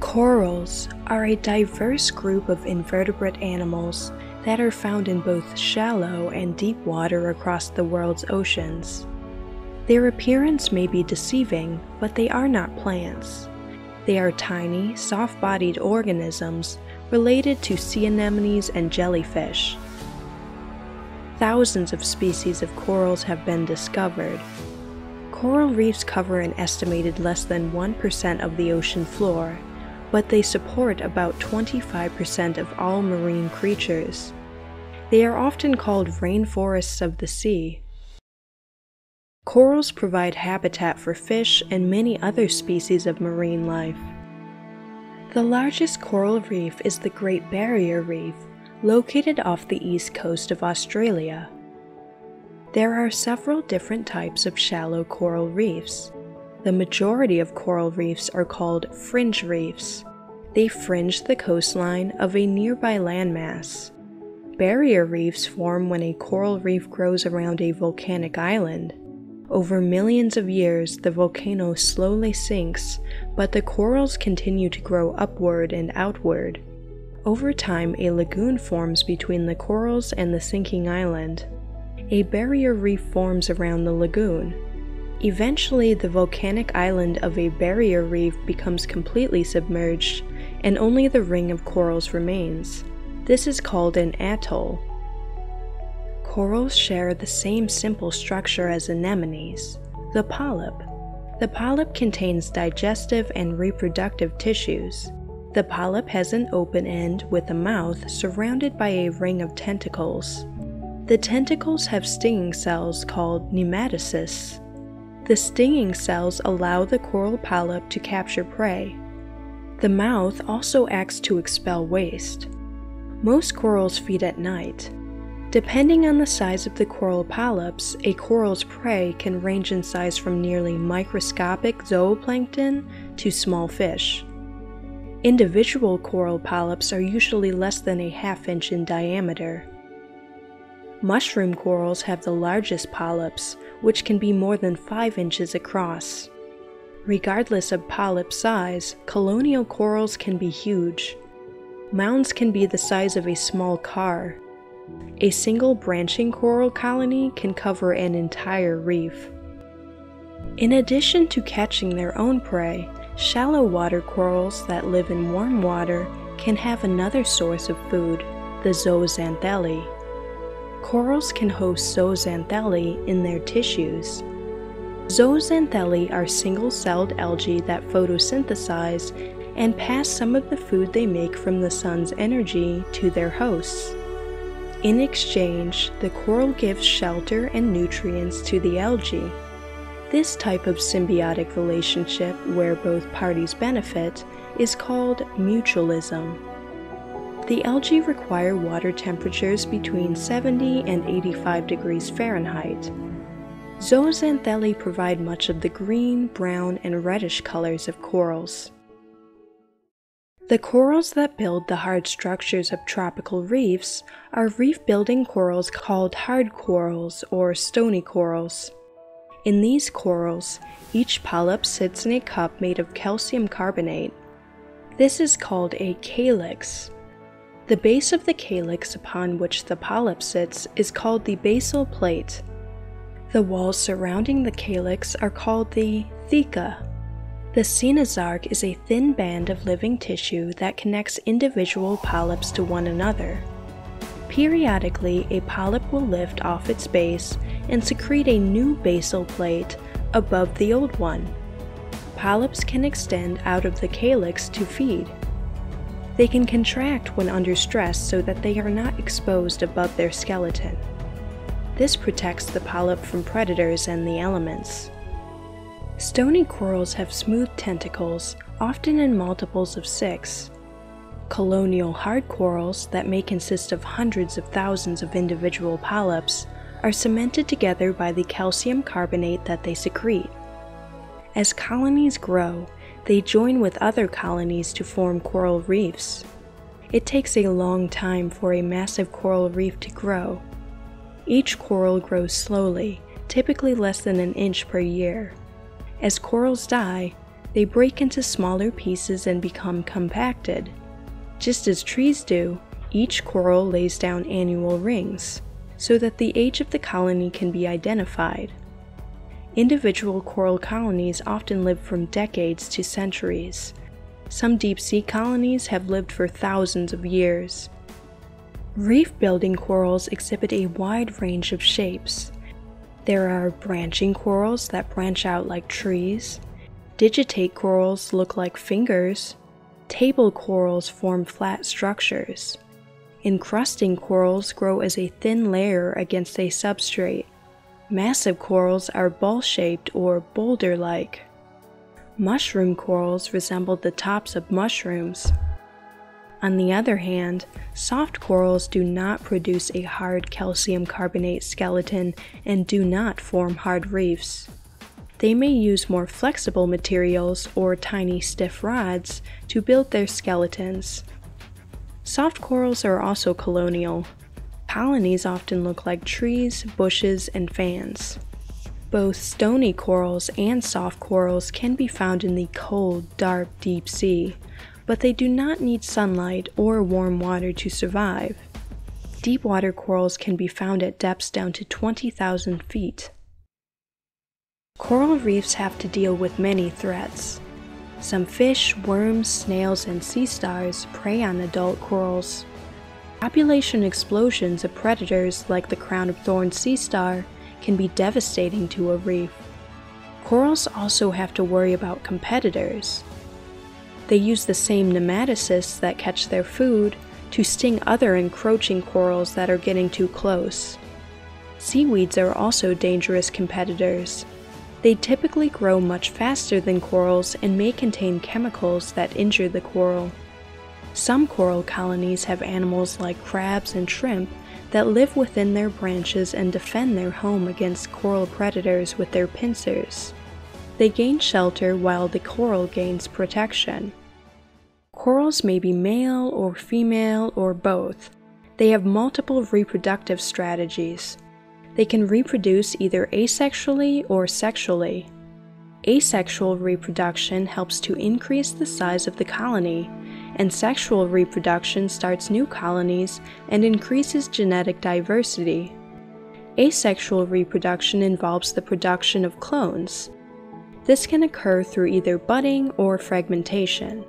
Corals are a diverse group of invertebrate animals that are found in both shallow and deep water across the world's oceans. Their appearance may be deceiving, but they are not plants. They are tiny, soft bodied organisms related to sea anemones and jellyfish. Thousands of species of corals have been discovered. Coral reefs cover an estimated less than 1% of the ocean floor, but they support about 25% of all marine creatures. They are often called rainforests of the sea. Corals provide habitat for fish and many other species of marine life. The largest coral reef is the Great Barrier Reef, located off the east coast of Australia. There are several different types of shallow coral reefs. The majority of coral reefs are called fringe reefs. They fringe the coastline of a nearby landmass. Barrier reefs form when a coral reef grows around a volcanic island. Over millions of years, the volcano slowly sinks, but the corals continue to grow upward and outward. Over time, a lagoon forms between the corals and the sinking island. A barrier reef forms around the lagoon. Eventually, the volcanic island of a barrier reef becomes completely submerged, and only the ring of corals remains. This is called an atoll. Corals share the same simple structure as anemones, the polyp. The polyp contains digestive and reproductive tissues. The polyp has an open end with a mouth surrounded by a ring of tentacles. The tentacles have stinging cells called nematocysts. The stinging cells allow the coral polyp to capture prey. The mouth also acts to expel waste. Most corals feed at night, Depending on the size of the coral polyps, a coral's prey can range in size from nearly microscopic zooplankton to small fish. Individual coral polyps are usually less than a half inch in diameter. Mushroom corals have the largest polyps, which can be more than 5 inches across. Regardless of polyp size, colonial corals can be huge. Mounds can be the size of a small car, a single branching coral colony can cover an entire reef. In addition to catching their own prey, shallow water corals that live in warm water can have another source of food, the zooxanthellae. Corals can host zooxanthellae in their tissues. Zooxanthellae are single celled algae that photosynthesize and pass some of the food they make from the sun's energy to their hosts. In exchange, the coral gives shelter and nutrients to the algae. This type of symbiotic relationship, where both parties benefit, is called mutualism. The algae require water temperatures between 70 and 85 degrees Fahrenheit. Zooxanthellae provide much of the green, brown, and reddish colors of corals. The corals that build the hard structures of tropical reefs are reef building corals called hard corals or stony corals. In these corals, each polyp sits in a cup made of calcium carbonate. This is called a calyx. The base of the calyx upon which the polyp sits is called the basal plate. The walls surrounding the calyx are called the theca. The coenosarc is a thin band of living tissue that connects individual polyps to one another. Periodically, a polyp will lift off its base and secrete a new basal plate above the old one. Polyps can extend out of the calyx to feed. They can contract when under stress so that they are not exposed above their skeleton. This protects the polyp from predators and the elements. Stony corals have smooth tentacles, often in multiples of six. Colonial hard corals, that may consist of hundreds of thousands of individual polyps, are cemented together by the calcium carbonate that they secrete. As colonies grow, they join with other colonies to form coral reefs. It takes a long time for a massive coral reef to grow. Each coral grows slowly, typically less than an inch per year. As corals die, they break into smaller pieces and become compacted. Just as trees do, each coral lays down annual rings, so that the age of the colony can be identified. Individual coral colonies often live from decades to centuries. Some deep sea colonies have lived for thousands of years. Reef building corals exhibit a wide range of shapes. There are branching corals that branch out like trees. Digitate corals look like fingers. Table corals form flat structures. Encrusting corals grow as a thin layer against a substrate. Massive corals are ball shaped or boulder like. Mushroom corals resemble the tops of mushrooms. On the other hand, soft corals do not produce a hard calcium carbonate skeleton and do not form hard reefs. They may use more flexible materials or tiny stiff rods to build their skeletons. Soft corals are also colonial, colonies often look like trees, bushes, and fans. Both stony corals and soft corals can be found in the cold, dark, deep sea, but they do not need sunlight or warm water to survive. Deep water corals can be found at depths down to 20,000 feet. Coral reefs have to deal with many threats. Some fish, worms, snails, and sea stars prey on adult corals. Population explosions of predators like the crown of thorns sea star can be devastating to a reef. Corals also have to worry about competitors. They use the same nematocysts that catch their food to sting other encroaching corals that are getting too close. Seaweeds are also dangerous competitors. They typically grow much faster than corals and may contain chemicals that injure the coral. Some coral colonies have animals like crabs and shrimp that live within their branches and defend their home against coral predators with their pincers. They gain shelter while the coral gains protection. Corals may be male or female or both. They have multiple reproductive strategies. They can reproduce either asexually or sexually. Asexual reproduction helps to increase the size of the colony and sexual reproduction starts new colonies and increases genetic diversity. Asexual reproduction involves the production of clones. This can occur through either budding or fragmentation.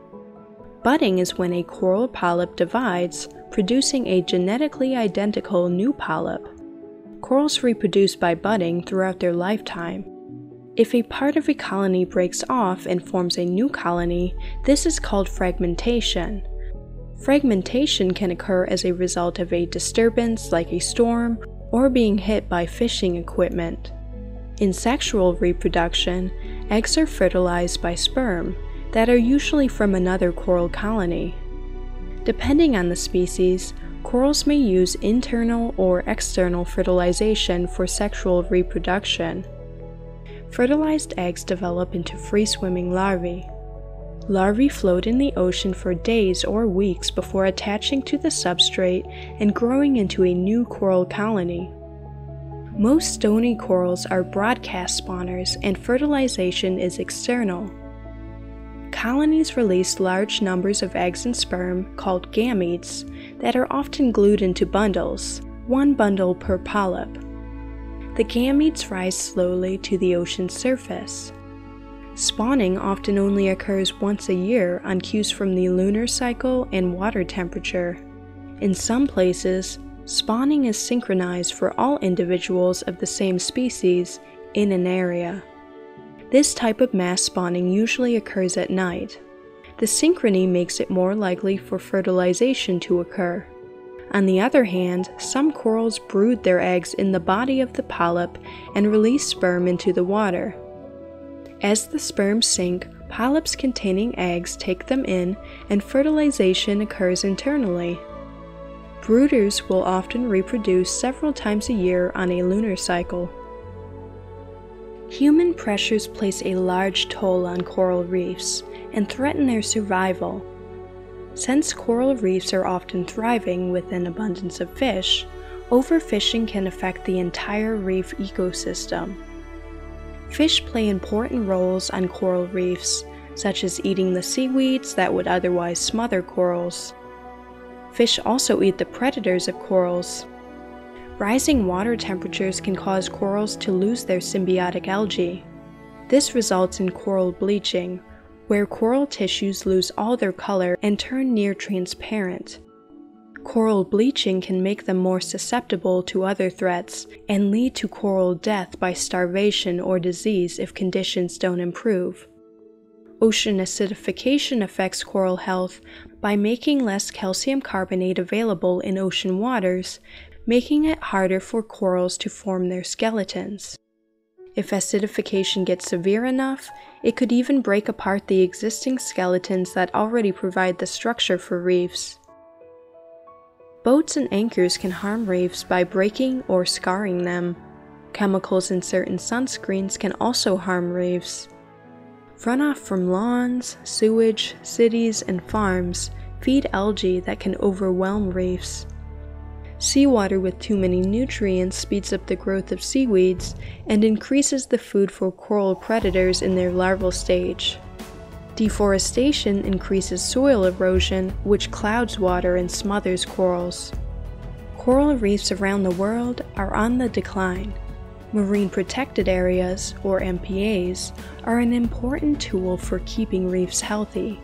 Budding is when a coral polyp divides, producing a genetically identical new polyp. Corals reproduce by budding throughout their lifetime, if a part of a colony breaks off and forms a new colony, this is called fragmentation. Fragmentation can occur as a result of a disturbance like a storm or being hit by fishing equipment. In sexual reproduction, eggs are fertilized by sperm that are usually from another coral colony. Depending on the species, corals may use internal or external fertilization for sexual reproduction. Fertilized eggs develop into free-swimming larvae. Larvae float in the ocean for days or weeks before attaching to the substrate and growing into a new coral colony. Most stony corals are broadcast spawners and fertilization is external. Colonies release large numbers of eggs and sperm, called gametes, that are often glued into bundles, one bundle per polyp the gametes rise slowly to the ocean's surface. Spawning often only occurs once a year on cues from the lunar cycle and water temperature. In some places, spawning is synchronized for all individuals of the same species in an area. This type of mass spawning usually occurs at night. The synchrony makes it more likely for fertilization to occur. On the other hand, some corals brood their eggs in the body of the polyp and release sperm into the water. As the sperm sink, polyps containing eggs take them in and fertilization occurs internally. Brooders will often reproduce several times a year on a lunar cycle. Human pressures place a large toll on coral reefs and threaten their survival since coral reefs are often thriving with an abundance of fish, overfishing can affect the entire reef ecosystem. Fish play important roles on coral reefs, such as eating the seaweeds that would otherwise smother corals. Fish also eat the predators of corals. Rising water temperatures can cause corals to lose their symbiotic algae. This results in coral bleaching, where coral tissues lose all their color and turn near transparent. Coral bleaching can make them more susceptible to other threats and lead to coral death by starvation or disease if conditions don't improve. Ocean acidification affects coral health by making less calcium carbonate available in ocean waters, making it harder for corals to form their skeletons. If acidification gets severe enough, it could even break apart the existing skeletons that already provide the structure for reefs. Boats and anchors can harm reefs by breaking or scarring them. Chemicals in certain sunscreens can also harm reefs. Runoff from lawns, sewage, cities, and farms feed algae that can overwhelm reefs. Seawater with too many nutrients speeds up the growth of seaweeds and increases the food for coral predators in their larval stage. Deforestation increases soil erosion, which clouds water and smothers corals. Coral reefs around the world are on the decline. Marine Protected Areas, or MPAs, are an important tool for keeping reefs healthy.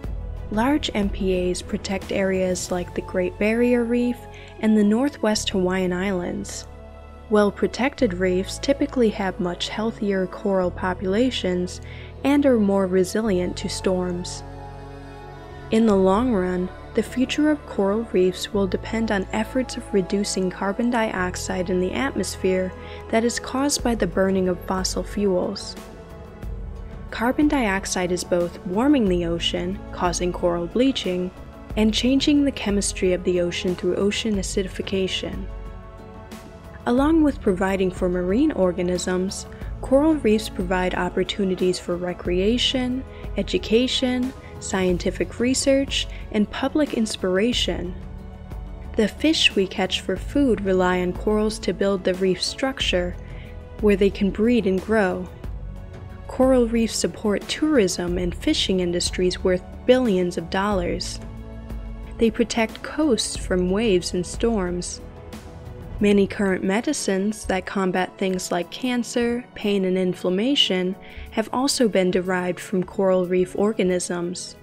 Large MPAs protect areas like the Great Barrier Reef and the Northwest Hawaiian Islands. Well protected reefs typically have much healthier coral populations and are more resilient to storms. In the long run, the future of coral reefs will depend on efforts of reducing carbon dioxide in the atmosphere that is caused by the burning of fossil fuels. Carbon dioxide is both warming the ocean, causing coral bleaching, and changing the chemistry of the ocean through ocean acidification. Along with providing for marine organisms, coral reefs provide opportunities for recreation, education, scientific research, and public inspiration. The fish we catch for food rely on corals to build the reef structure, where they can breed and grow. Coral reefs support tourism and fishing industries worth billions of dollars. They protect coasts from waves and storms. Many current medicines that combat things like cancer, pain, and inflammation have also been derived from coral reef organisms.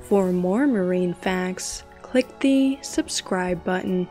For more marine facts, click the subscribe button.